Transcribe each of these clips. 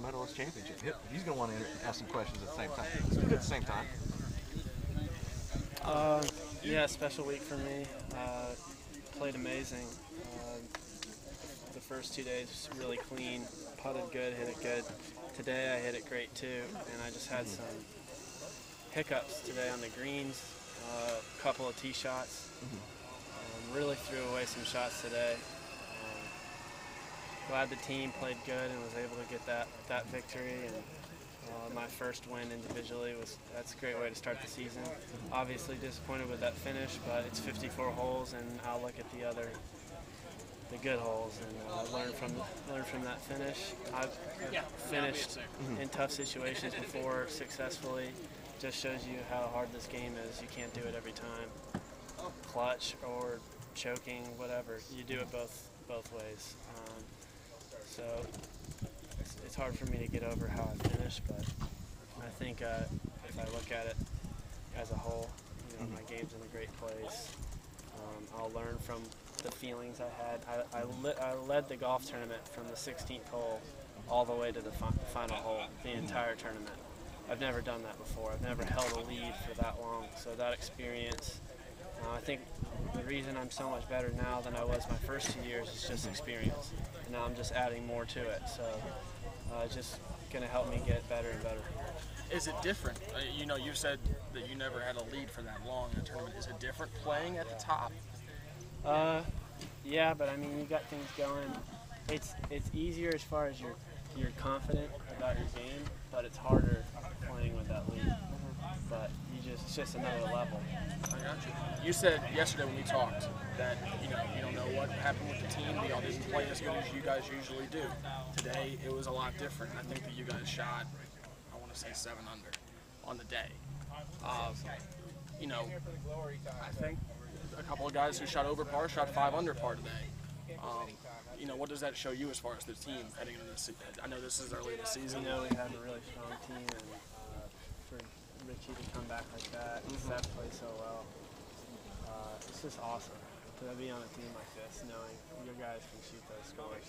medalist championship. He's going to want to ask some questions at the same time. At the same time. Uh, yeah, special week for me. Uh, played amazing. Uh, the first two days really clean, putted good, hit it good. Today I hit it great too, and I just had some hiccups today on the greens, a uh, couple of tee shots. Um, really threw away some shots today. Glad the team played good and was able to get that that victory. And uh, my first win individually was that's a great way to start the season. Obviously disappointed with that finish, but it's 54 holes, and I'll look at the other the good holes and uh, learn from learn from that finish. I've, I've finished in tough situations before successfully. Just shows you how hard this game is. You can't do it every time. Clutch or choking, whatever. You do it both both ways. Um, so it's, it's hard for me to get over how I finished, but I think uh, if I look at it as a whole, you know, my game's in a great place. Um, I'll learn from the feelings I had. I, I, li- I led the golf tournament from the 16th hole all the way to the fi- final hole, the entire tournament. I've never done that before. I've never held a lead for that long. So that experience, uh, I think reason I'm so much better now than I was my first two years is just experience. And now I'm just adding more to it. So uh, it's just going to help me get better and better. Is it different? Uh, you know, you said that you never had a lead for that long in a tournament. Is it different playing at the top? Uh, yeah, but I mean, you got things going. It's it's easier as far as you're you're confident about your game, but it's harder playing with that lead. But you just it's just another level. I got you. Said yesterday when we talked that you know you don't know what happened with the team. Y'all didn't play as good as you guys usually do. Today it was a lot different. I think that you guys shot, I want to say seven under, on the day. Um, you know, I think a couple of guys who shot over par shot five under par today. Um, you know, what does that show you as far as the team heading into this? I know this is early in the season. know, we have a really strong team, and uh, Richie to come back like that, and Seth play so well, uh, it's just awesome to be on a team like this, knowing your guys can shoot those scores.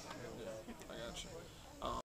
I got you.